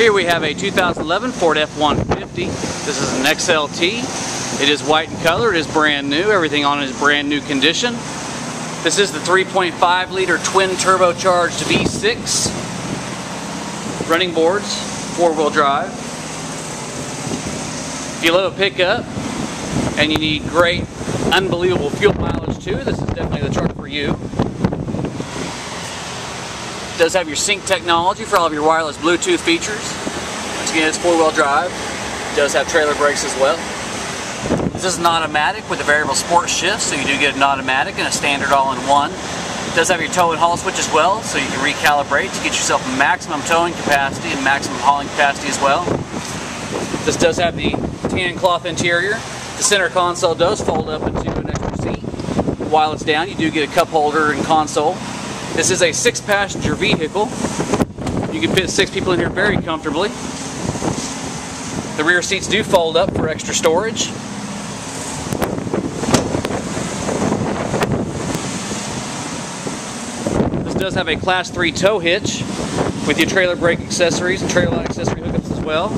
Here we have a 2011 Ford F-150. This is an XLT. It is white in color. It is brand new. Everything on it is brand new condition. This is the 3.5 liter twin turbocharged V6. Running boards, four-wheel drive. If you love a pickup and you need great, unbelievable fuel mileage too, this is definitely the truck for you does have your sync technology for all of your wireless Bluetooth features. Once again, it's four-wheel drive. It does have trailer brakes as well. This is an automatic with a variable sport shift, so you do get an automatic and a standard all-in-one. It does have your tow and haul switch as well, so you can recalibrate to get yourself maximum towing capacity and maximum hauling capacity as well. This does have the tan cloth interior. The center console does fold up into an extra seat. While it's down, you do get a cup holder and console. This is a six passenger vehicle. You can fit six people in here very comfortably. The rear seats do fold up for extra storage. This does have a class 3 tow hitch with your trailer brake accessories and trailer accessory hookups as well.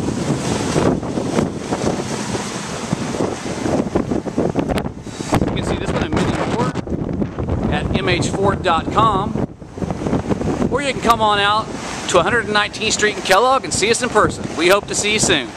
You can see this one more at you can come on out to 119th Street in Kellogg and see us in person. We hope to see you soon.